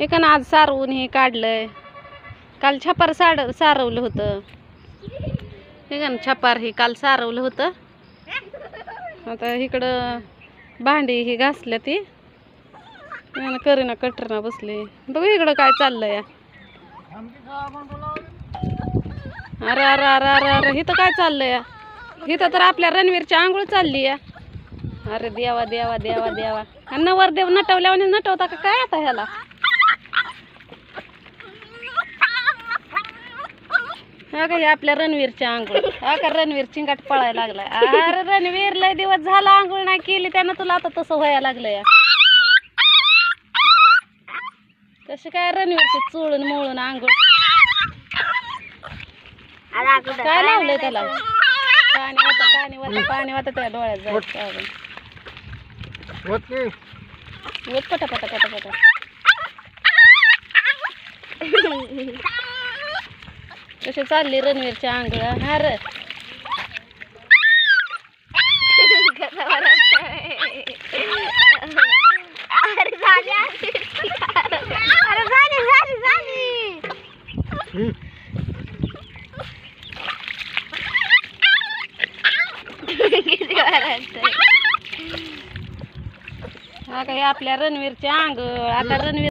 हे का ना आज सारवून हे काढलंय. काल छपार साड सारवलं होतं. हे का ना छपार हे काल सारवलं होतं. आता इकडं भांडी ही घासल्या ती. करीना कटरना बसली. बघ इकडं काय चाललंय. या अरे अरे अरे अरे अरे इथं काय चाललंय? हिथं इथं तर आपल्या रणवीरची आंघोळ चालली या अरे देवा देवा देवा देवा. आणि नटवल्यावर नटवता का काय आता ह्याला? हा का हे आपल्या रणवीरची आंघोळ. हा का रणवीर चिंगाट पळायला लागलाय. अरे रणवीर लय दिवस झाला आंघोळ नाही केली त्यानं तुला आता तसं व्हायला लागलं या कशी काय रणवीरची चोळून मोळून आंघोळ? काय लावलंय त्याला? पाणी वाता पाणी वाता पाणी वाता त्या डोळ्यात जायचं उठ पटा पटा पटा पटा कशी चालली रणवीरची आंघोळ? हा रे. हा काही आपल्या रणवीरची आंघोळ. आता रणवीर